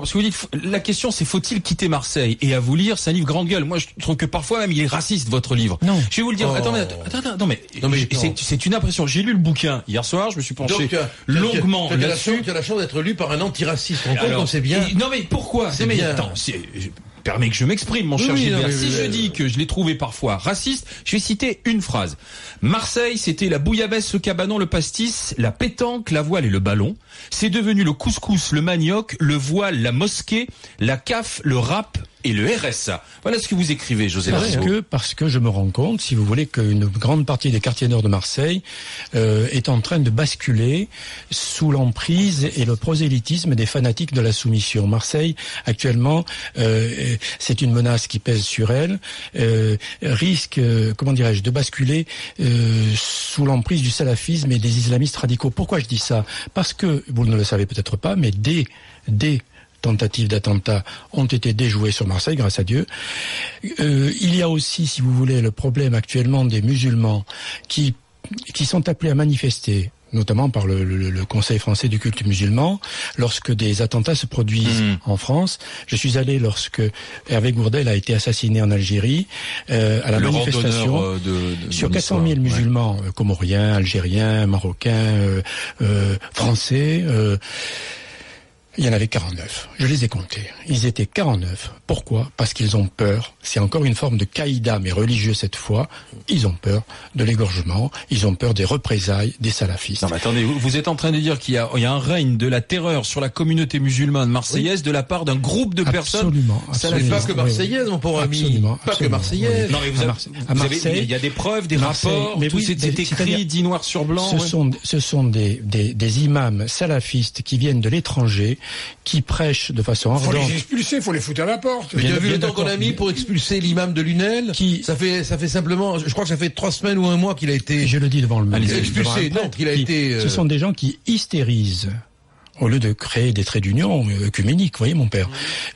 parce que vous dites, la question c'est faut-il quitter Marseille Et à vous lire, c'est un livre grande gueule. Moi, je trouve que parfois même il est raciste votre livre. Non. Je vais vous le dire. Oh. Attendez, attends, attends, non mais, Non, mais c'est- une impression. J'ai lu le bouquin hier soir. Je me suis penché Donc, tu as- tu as- longuement tu as, la là-dessus. chance, tu as la chance d'être lu par un antiraciste. On Alors, compte, c'est bien. et- non mais pourquoi? C'est Non, mais bien. attends, c'est- je- permets que je m'exprime, mon cher oui, Gilbert. non, mais- si je dis que je l'ai trouvé parfois raciste, je vais citer une phrase. Marseille, c'était la bouillabaisse, le cabanon, le pastis, la pétanque, la voile et le ballon. C'est devenu le couscous, le manioc, le voile, la mosquée, la CAF, le rap et le RSA. Voilà ce que vous écrivez, José Parce que, parce que je me rends compte, si vous voulez, qu'une grande partie des quartiers nord de Marseille euh, est en train de basculer sous l'emprise et le prosélytisme des fanatiques de la soumission. Marseille, actuellement, euh, c'est une menace qui pèse sur elle, euh, risque, euh, comment dirais-je, de basculer euh, sous l'emprise du salafisme et des islamistes radicaux. Pourquoi je dis ça? Parce que, vous ne le savez peut-être pas, mais dès, dès tentatives d'attentats ont été déjouées sur Marseille, grâce à Dieu. Euh, il y a aussi, si vous voulez, le problème actuellement des musulmans qui, qui sont appelés à manifester notamment par le, le- le Conseil français du culte musulman, lorsque des attentats se produisent Mhm. en France. Je suis allé lorsque Hervé Gourdel a été assassiné en Algérie, euh, à la le manifestation. euh, de, de Sur de 400 000 l'histoire. Ouais. musulmans, euh, comoriens, algériens, marocains, euh, euh, français, euh, il y en avait 49. Je les ai comptés. Ils étaient 49. Pourquoi? Parce qu'ils ont peur. C'est encore une forme de caïda, mais religieux cette fois. Ils ont peur de l'égorgement. Ils ont peur des représailles des salafistes. Non, mais attendez, vous, vous êtes en train de dire qu'il y a, il y a un règne de la terreur sur la communauté musulmane marseillaise de la part d'un groupe de personnes. Absolument. Ça pas que Marseillaise, mon pauvre ami. Absolument, Pas que Marseillaise. oui. Non, mais vous avez, à vous avez- Marseille- il y a des preuves, des Marseille, rapports, mais tout oui, c'est écrit, dit noir sur blanc. Ce ouais. sont, ce sont des, des, des imams salafistes qui viennent de l'étranger, qui prêchent de façon Faut les ardente. expulser, faut les foutre à la porte. Mais as vu bien le temps qu'on a mis pour expulser l'imam de Lunel Qui- Ça fait ça fait simplement, je crois que ça fait trois semaines ou un mois qu'il a été. Je le dis devant le un expulsé, non, qu'il a qui- été, euh, Ce sont des gens qui hystérisent. Au lieu de créer des traits d'union euh, œcuméniques, voyez mon père,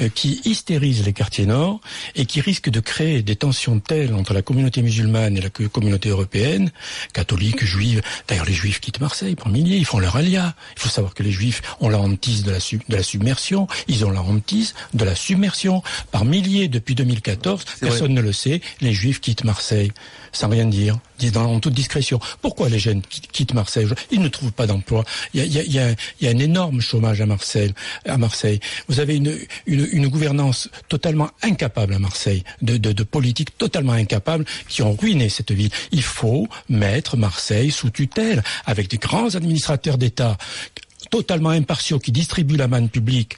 euh, qui hystérisent les quartiers nord et qui risquent de créer des tensions telles entre la communauté musulmane et la co- communauté européenne, catholique, juive. D'ailleurs, les juifs quittent Marseille par milliers, ils font leur alia. Il faut savoir que les juifs ont la hantise de la, sub- de la submersion, ils ont la hantise de la submersion. Par milliers depuis 2014, personne ne le sait, les juifs quittent Marseille sans rien dire, dans, toute discrétion. Pourquoi les jeunes qui- quittent Marseille Ils ne trouvent pas d'emploi. Il y a, un- énorme chômage à Marseille. À Marseille, vous avez une, une, une gouvernance totalement incapable à Marseille, de, de, de politiques totalement incapables qui ont ruiné cette ville. Il faut mettre Marseille sous tutelle avec des grands administrateurs d'État totalement impartiaux qui distribuent la manne publique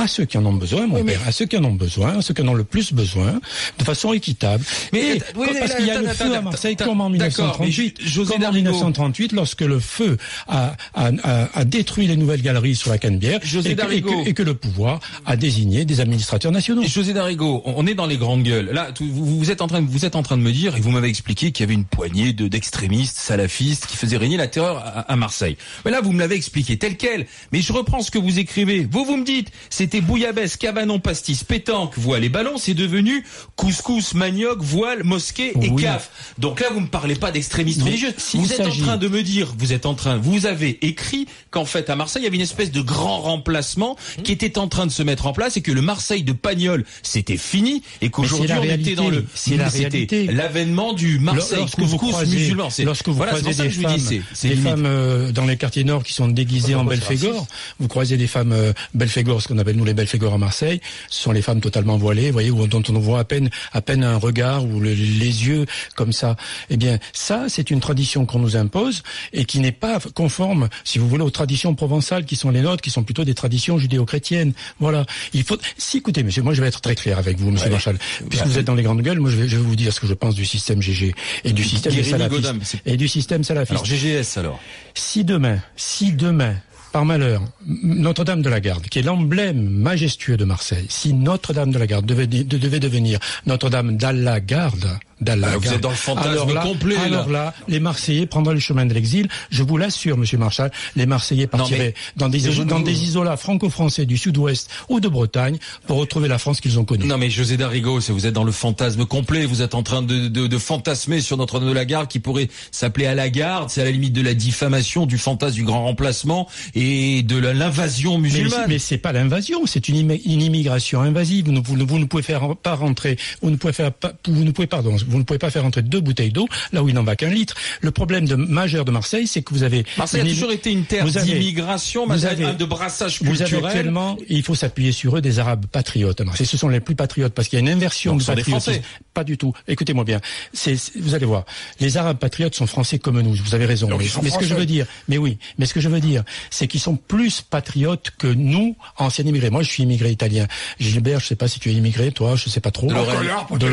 à ceux qui en ont besoin, mon père, à ceux qui en ont besoin, à ceux qui en ont le plus besoin, de façon équitable. Mais, Et oui, parce qu'il y a le feu à Marseille comme en d'accord, mais 1938. José comme en Darigo. 1938, lorsque le feu a, a, a- a détruit les nouvelles galeries sur la Canebière José et, que, et, Darigo. que, et que le pouvoir a désigné des administrateurs nationaux. José Darigo, on est dans les grandes gueules. Là, vous, vous êtes en train, de- vous êtes en train de me dire, et vous m'avez expliqué qu'il y avait une poignée de d'extrémistes salafistes qui faisaient régner la terreur à, à Marseille. Mais là, vous me l'avez expliqué tel quel. Mais je reprends ce que vous écrivez. Vous, vous me dites, c'était bouillabaisse, cabanon, pastis, pétanque, voile et ballon. C'est devenu couscous, manioc, voile, mosquée et Oui. caf. Donc là, vous me parlez pas d'extrémistes religieux. vous êtes en train de me dire, vous êtes en train, vous avez écrit qu'en fait à Marseille, il y avait une espèce de grand remplacement qui était en train de se mettre en place et que le Marseille de Pagnol, c'était fini et qu'aujourd'hui on était dans le, C'est la c'était réalité. l'avènement du Marseille lorsque vous couscous croisez, musulman. C'est- lorsque vous voilà, croisez des que je vous femmes, dis, des femmes euh, dans les quartiers nord qui sont déguisées en Belphégor, vous croisez des femmes euh, Belphégor, ce qu'on appelle nous les Belphégor à Marseille, ce sont les femmes totalement voilées, vous voyez, où- dont on voit à peine, à peine un regard ou le- les yeux comme ça. Eh bien, ça, c'est une tradition qu'on nous impose et qui n'est pas conforme, si vous voulez, aux traditions provençales qui sont les nôtres, qui sont plutôt des traditions judéo-chrétiennes. Voilà. Il faut. Si, écoutez, monsieur, moi, je vais être très clair avec vous, monsieur Ouais. Marchal, puisque vous êtes dans les grandes gueules. Moi, je vais, je vais vous dire ce que je pense du système GG et du système c'est- et du système salafiste. Alors GGS alors. Si demain, si demain, par malheur, Notre-Dame de la Garde, qui est l'emblème majestueux de Marseille, si Notre-Dame de la Garde devait, de- devait devenir Notre-Dame d'Allah Garde, d'Allah. Ah, vous êtes dans le fantasme là, complet, là. Alors là, les Marseillais prendraient le chemin de l'exil. Je vous l'assure, Monsieur Marshall, les Marseillais partiraient dans des dans des isolats franco-français du Sud-Ouest ou de Bretagne pour retrouver la France qu'ils ont connue. Non mais José Darrigo, c'est vous êtes dans le fantasme complet. Vous êtes en train de, de, de fantasmer sur notre de la garde qui pourrait s'appeler à la garde. C'est à la limite de la diffamation, du fantasme du grand remplacement et de l'invasion Mais, musulmane. mais c'est pas l'invasion, c'est une, immi- une immigration invasive. Vous ne, vous, pouvez faire pas rentrer, vous ne pouvez faire pas, vous ne pouvez pardon, vous ne pouvez pas faire rentrer deux bouteilles d'eau là où il n'en va qu'un litre. Le problème de, majeur de Marseille, c'est que vous avez Marseille a toujours été une terre d'immigration, vous mais avez- de brassage Vous avez culturel. actuellement, il faut s'appuyer sur eux, des Arabes patriotes. à Marseille. Ce sont les plus patriotes parce qu'il y a une inversion Donc, du ce sont des patriotisme. Français. Pas du tout. Écoutez-moi bien. C'est, vous allez voir. Les Arabes patriotes sont français comme nous. Vous avez raison. Donc, mais ce que je veux dire, mais oui, mais ce que je veux dire, c'est qu'ils sont plus patriotes que nous, anciens immigrés. Moi, je suis immigré italien. Gilbert, je sais pas si tu es immigré, toi, je sais pas trop. De Lorraine. De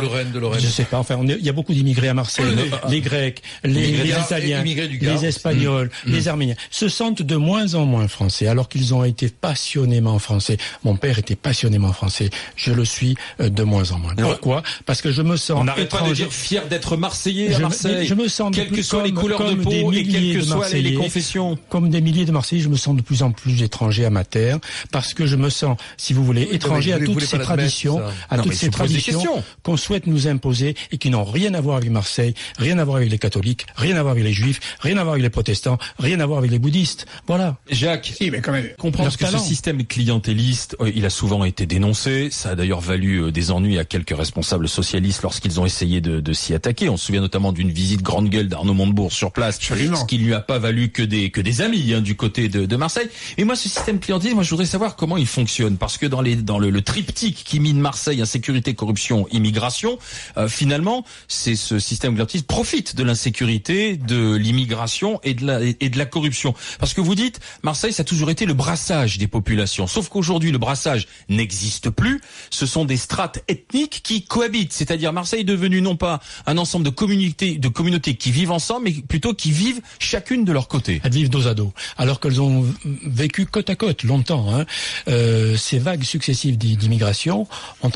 Lorraine, de Lorraine. Je sais pas. Enfin, il y a beaucoup d'immigrés à Marseille. Les, les Grecs, les, immigrés les Italiens, immigrés du Gard. les Espagnols, les Arméniens se sentent de moins en moins français, alors qu'ils ont été passionnément français. Mon père était passionnément français. Je le suis euh, de moins en moins. Pourquoi? Parce que je me sens On n'arrête pas de dire fier d'être Marseillais Je à me- Marseille. je me sens quelles que soient les comme- couleurs de peau et milliers quelles que de soient les, confessions. Comme des milliers de Marseillais, je me sens de plus en plus étranger à ma terre, parce que je me sens, si vous voulez, étranger à toutes ces traditions, à toutes ces traditions qu'on souhaite nous imposer et qui n'ont rien à voir avec Marseille, rien à voir avec les catholiques, rien à voir avec les juifs, rien à voir avec les protestants, rien à voir avec les bouddhistes. Voilà. Jacques, Si, mais quand même. comprendre que ce système clientéliste, euh, il a souvent été dénoncé. Ça a d'ailleurs valu euh, des ennuis à quelques responsables socialistes lorsqu'ils ont essayé de, de s'y attaquer. On se souvient notamment d'une visite grande gueule d'Arnaud Montebourg sur place, Absolument. ce qui ne lui a pas valu que des que des amis hein, du côté de, de Marseille. Et moi, ce système clientéliste, moi, je voudrais savoir comment il fonctionne, parce que dans les dans le, le triptyque qui mine Marseille, insécurité, corruption, immigration, euh, finalement, c'est ce système clientéliste profite de l'insécurité, de l'immigration et de la et de la corruption. Parce que vous dites, Marseille, ça a toujours été le brassage des populations. Sauf qu'aujourd'hui, le brassage n'existe plus. Ce sont des strates ethniques qui cohabitent. C'est-à-dire, Marseille est devenu non pas un ensemble de communautés, de communautés qui vivent ensemble, mais plutôt qui vivent chacune de leur côté. Elles vivent dos à dos, alors qu'elles ont vécu côte à côte longtemps. Hein. Euh, ces vagues successives d'i- d'immigration ont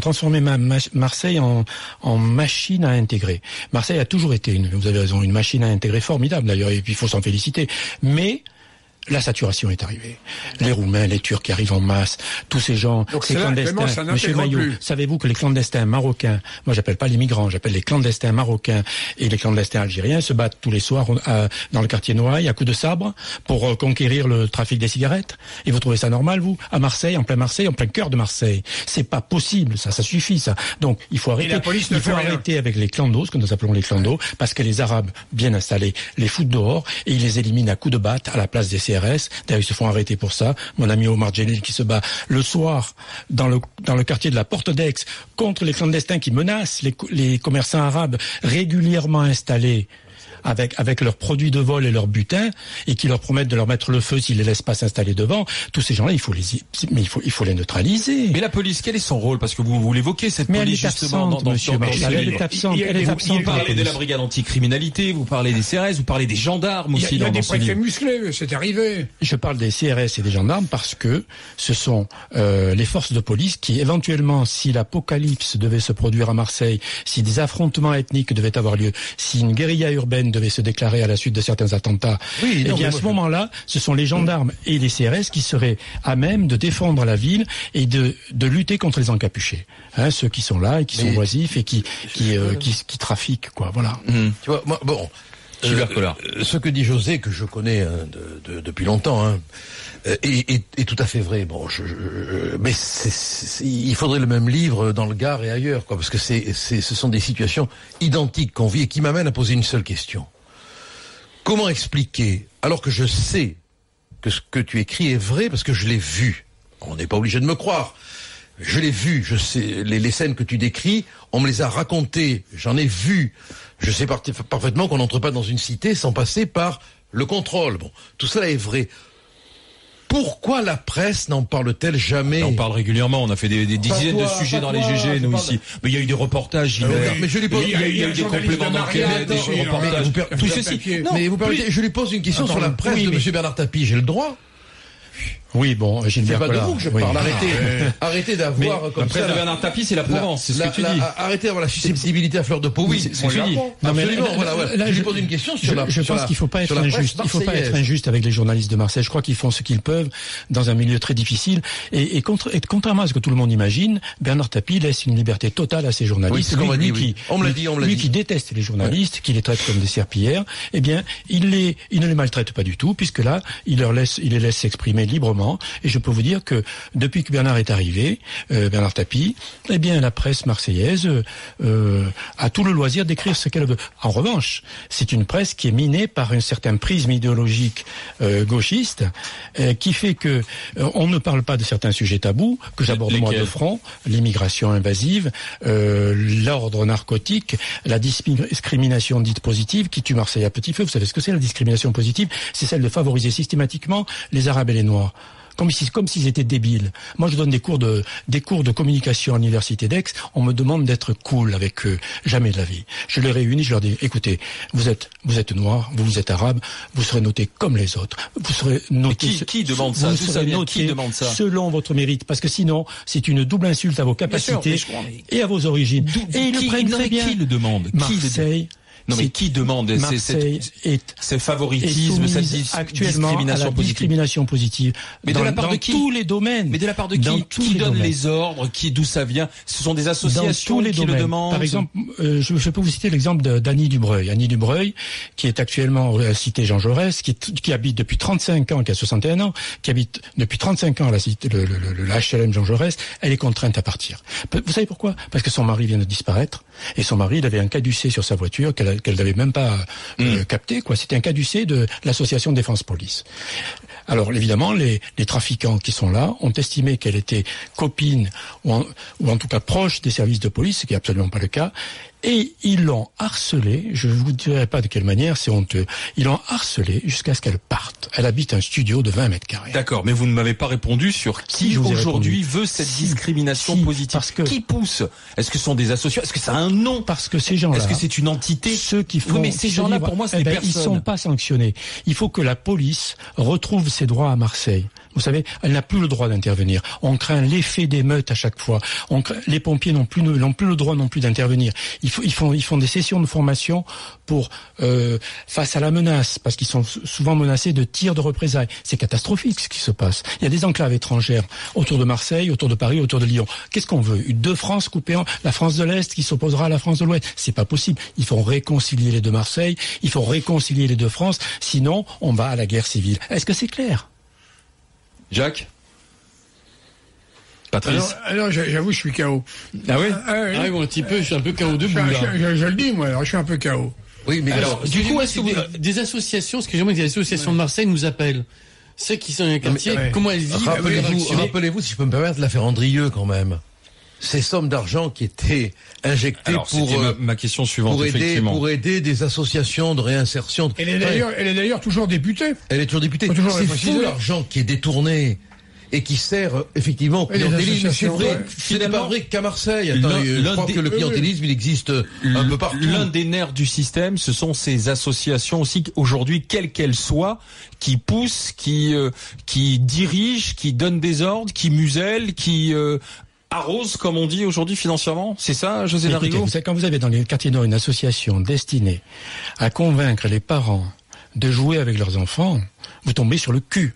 transformé, Marseille en, en machine à intégrer. Marseille a toujours été, une, vous avez raison, une machine à intégrer formidable d'ailleurs, et puis il faut s'en féliciter. Mais la saturation est arrivée. Les Roumains, les Turcs qui arrivent en masse, tous ces gens, Donc ces là, clandestins. Monsieur Maillot, savez-vous que les clandestins marocains, moi j'appelle pas les migrants, j'appelle les clandestins marocains et les clandestins algériens se battent tous les soirs euh, dans le quartier Noailles à coups de sabre pour euh, conquérir le trafic des cigarettes. Et vous trouvez ça normal, vous, à Marseille, en plein Marseille, en plein cœur de Marseille C'est pas possible, ça, ça suffit, ça. Donc il faut arrêter. la police ne il faut rien. arrêter avec les clandos, ce que nous appelons les clandos, parce que les Arabes bien installés les foutent dehors et ils les éliminent à coups de batte à la place des D'ailleurs, ils se font arrêter pour ça. Mon ami Omar Djelil qui se bat le soir dans le quartier de la Porte d'Aix contre les clandestins qui menacent les commerçants arabes régulièrement installés. Avec, avec leurs produits de vol et leurs butins, et qui leur promettent de leur mettre le feu s'ils les laissent pas s'installer devant, tous ces gens-là, il faut les, mais il faut, il faut les neutraliser. Mais la police, quel est son rôle? Parce que vous, vous l'évoquez, cette Mais elle police est justement absente, dans, monsieur dans, dans- Marchal, dans- elle est absente, il y a- elle est vous- absente. Vous la parlez de la brigade anticriminalité, vous parlez des CRS, vous parlez des gendarmes Il y a, aussi il y a dans, des dans préfets musclés, c'est arrivé. Je parle des CRS et des gendarmes parce que ce sont euh, les forces de police qui, éventuellement, si l'apocalypse devait se produire à Marseille, si des affrontements ethniques devaient avoir lieu, si une guérilla urbaine devait se déclarer à la suite de certains attentats, Oui, eh non, bien à ce moment-là, ce sont les gendarmes et les CRS qui seraient à même de défendre la ville et de, de lutter contre les encapuchés, hein, ceux qui sont là et qui sont oisifs et qui qui, euh, qui, qui trafiquent, quoi. Voilà. Hum. Tu vois, moi, bon. Collard. euh, ce que dit José, que je connais hein, de- de- depuis longtemps, hein, euh, est, est- est tout à fait vrai. Bon, je, je- mais il faudrait le même livre dans le Gard et ailleurs, quoi, parce que c'est- ce sont des situations identiques qu'on vit et qui m'amènent à poser une seule question. Comment expliquer, alors que je sais que ce que tu écris est vrai, parce que je l'ai vu, on n'est pas obligé de me croire, je l'ai vu, je sais, les, les scènes que tu décris, on me les a racontées, j'en ai vu. Je sais parfaitement qu'on n'entre pas dans une cité sans passer par le contrôle. Bon, tout cela est vrai. Pourquoi la presse n'en parle-t-elle jamais On parle régulièrement, on a fait des, des dizaines toi, de sujets dans les GG, nous ici. Mais il y a eu des reportages, Euh, Gilbert. mais je lui pose- il y a, il y a eu des compléments d'enquête, des reportages. Tout ceci. Non, mais vous permettez, je lui pose une question Attends, sur la presse oui, de mais- M. Bernard Tapie, j'ai le droit Oui, bon, Gilbert C'est pas de vous que je oui. parle. Arrêtez, arrêtez d'avoir Mais comme La presse ça. Bernard Tapie, c'est la Provence, c'est ce la- que tu la- dis. Arrêtez d'avoir la susceptibilité à fleur de peau. Oui, c'est ce que je dis. Non, mais Absolument. là, voilà, là, je pose une question sur Je, la. je pense qu'il faut pas être injuste. Il faut pas être injuste avec les journalistes de Marseille. Je crois qu'ils font ce qu'ils peuvent dans un milieu très difficile. Et, et, contre- et contrairement à ce que tout le monde imagine, Bernard Tapie laisse une liberté totale à ses journalistes. Oui, lui, qui, On me l'a dit, on lui qui déteste les journalistes, qui les traite comme des serpillères, eh bien, il les, il ne les maltraite pas du tout, puisque là, il leur laisse, il les laisse s'exprimer librement. Et je peux vous dire que depuis que Bernard est arrivé, euh, Bernard Tapie, eh bien, la presse marseillaise euh, a tout le loisir d'écrire ce qu'elle veut. En revanche, c'est une presse qui est minée par un certain prisme idéologique euh, gauchiste, euh, qui fait que euh, on ne parle pas de certains sujets tabous que j'aborde moi de front, l'immigration invasive, euh, l'ordre narcotique, la discrimination dite positive qui tue Marseille à petit feu. Vous savez ce que c'est la discrimination positive? C'est celle de favoriser systématiquement les Arabes et les Noirs. Comme si, comme s'ils étaient débiles. Moi, je donne des cours de, des cours de communication à l'université d'Aix. On me demande d'être cool avec eux. Jamais de la vie. Je les réunis, je leur dis, écoutez, vous êtes, vous êtes noir, vous, vous êtes arabe, vous serez noté comme les autres. Vous serez noté. qui- qui demande ça? vous serez vient noté Qui demande ça? Selon votre mérite. Parce que sinon, c'est une double insulte à vos capacités et à vos origines. Et ils qui- le prennent très bien. qui le demande Qui le demande Marseille. Non mais qui demande Marseille c'est- est C'est est favoritisme, cette dis- actuellement à discrimination la positive. discrimination positive. Mais de dans, la part dans de qui tous les domaines. Mais de la part de qui Qui les donne domaines. les ordres Qui d'où ça vient Ce sont des associations les qui domaines. le demandent. Par exemple, euh, je, je peux vous citer l'exemple de- d'Annie Dubreuil. Annie Dubreuil, qui est actuellement à la cité Jean Jaurès, qui, qui habite depuis 35 ans, qui a 61 ans, qui habite depuis 35 ans à la cité, le, le, le- le HLM Jean Jaurès, elle est contrainte à partir. Vous savez pourquoi? Parce que son mari vient de disparaître, et son mari, il avait un caducé sur sa voiture qu'elle qu'elle n'avait même pas euh, Hmm. capté. quoi. C'était un caducé de l'association Défense Police. Alors évidemment, les, les trafiquants qui sont là ont estimé qu'elle était copine ou en, ou en tout cas proche des services de police, ce qui n'est absolument pas le cas. Et ils l'ont harcelée, je ne vous dirai pas de quelle manière, c'est honteux. Ils l'ont harcelée jusqu'à ce qu'elle parte. Elle habite un studio de 20 mètres carrés. D'accord, mais vous ne m'avez pas répondu sur qui Si, aujourd'hui veut cette Si, discrimination si, positive. parce que- Qui pousse Est-ce que ce sont des associations Est-ce que ça a un nom Parce que ces gens-là... Est-ce que c'est une entité ceux qui font Oui, mais ces gens-là, pour moi, c'est eh des ben, Ils sont pas sanctionnés. Il faut que la police retrouve ses droits à Marseille. Vous savez, elle n'a plus le droit d'intervenir. On craint l'effet d'émeute à chaque fois. Les pompiers n'ont plus, le droit non plus d'intervenir. Ils font, des sessions de formation pour euh, face à la menace, parce qu'ils sont sou- souvent menacés de tirs de représailles. C'est catastrophique ce qui se passe. Il y a des enclaves étrangères autour de Marseille, autour de Paris, autour de Lyon. Qu'est-ce qu'on veut? Deux France coupées en la France de l'Est qui s'opposera à la France de l'Ouest? C'est pas possible. Il faut réconcilier les deux Marseille. Il faut réconcilier les deux France. Sinon, on va à la guerre civile. Est-ce que c'est clair? Jacques Patrice Alors, alors, j'a- j'avoue, je suis KO. Ah oui Ah, oui. Ah bon, un petit peu, je suis un peu KO debout, je- là. je- je le dis, moi, alors, je suis un peu KO. Oui, mais Alors, alors, du coup, est-ce que vous... des, des associations, parce que j'aimerais que des associations de Marseille nous appellent. Ceux qui sont dans les quartiers, comment elles vivent rappelez-vous, rappelez-vous, si je peux me permettre, l'affaire Andrieux quand même. Ces sommes d'argent qui étaient injectées Alors, pour, euh, ma, ma question suivante, pour aider, pour aider des associations de réinsertion. Elle est d'ailleurs, elle est d'ailleurs toujours députée. elle est toujours députée. C'est fou l'argent qui est détourné et qui sert euh, effectivement au clientélisme. C'est vrai, ce n'est pas vrai qu'à Marseille. l'un- Attends, euh, je crois des- que le clientélisme, il existe un peu partout. L'un des nerfs du système, ce sont ces associations aussi, aujourd'hui, quelles qu'elles soient, qui poussent, qui euh, qui dirigent, qui donnent des ordres, qui musellent, qui euh, arrosent, comme on dit aujourd'hui financièrement. C'est ça, José vous savez, quand vous avez dans les quartiers nord une association destinée à convaincre les parents de jouer avec leurs enfants, vous tombez sur le cul.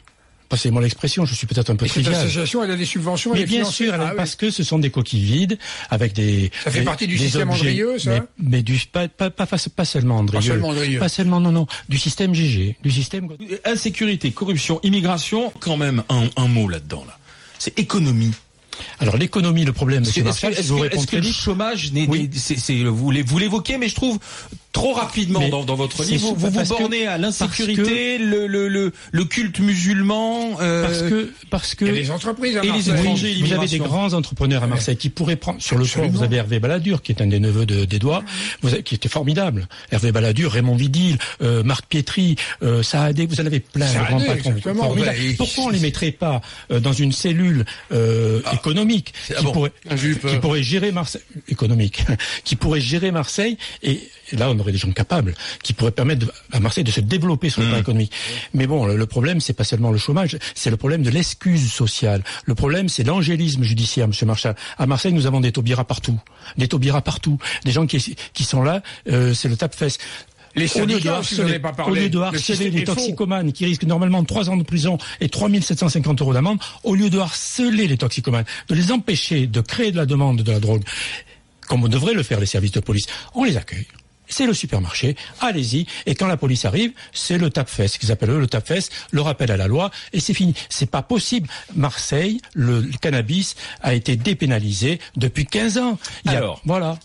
Passez-moi l'expression, je suis peut-être un peu Et cette trivial. association, elle a des subventions. Mais elle est bien sûr, elle- Ah oui. parce que ce sont des coquilles vides avec des. Ça fait des- partie du système objets, Andrieux, ça Mais, mais du pas pas pas, pas seulement Andrieux. Pas seulement Andrieux. Pas seulement non non du système GG, du système. Insécurité, corruption, immigration, quand même un, un mot là-dedans. Là. C'est économie. Alors l'économie, le problème, Monsieur est-ce que- je vous réponds que le chômage Oui. c'est, vous l'évoquez, mais je trouve trop rapidement Mais dans, dans votre livre. Vous vous, bornez à l'insécurité, le, le, le, le culte musulman. euh, Parce que parce que a des entreprises à Et les Marseille. étrangers, Oui, vous avez des grands entrepreneurs à Marseille qui pourraient prendre sur le. Absolument. Vous avez Hervé Balladur, qui est un des neveux de- d'Edouard, vous avez- qui était formidable. Hervé Balladur, Raymond Vidil, euh, Marc Pietri, euh, Saadé, vous en avez plein de Saadé, grands patrons exactement. formidables. Ouais, et- Pourquoi on les mettrait pas euh, dans une cellule euh, économique Ah qui bon. pourrait Ah, qui peur. pourrait gérer Marseille économique, qui pourrait gérer Marseille et là on aurait des gens capables qui pourraient permettre à Marseille de se développer sur le plan économique. Mais bon, le, problème, c'est pas seulement le chômage, c'est le problème de l'excuse sociale. Le problème, c'est l'angélisme judiciaire, Monsieur Marchal. À Marseille, nous avons des taubira partout, des taubira partout, des gens qui, qui sont là, euh, c'est le tape-fesse. Les Au lieu, de harceler, pas au parlé, lieu de le harceler système les faux. toxicomanes qui risquent normalement 3 ans de prison et 3750 euros d'amende, au lieu de harceler les toxicomanes, de les empêcher de créer de la demande de la drogue, comme on devrait le faire les services de police, on les accueille. C'est le supermarché, allez-y, et quand la police arrive, c'est le tape-fesse, qu'ils appellent eux le tape-fesse, le rappel à la loi, et c'est fini. C'est pas possible. Marseille, le, le cannabis a été dépénalisé depuis 15 ans. Il y a- Alors. voilà.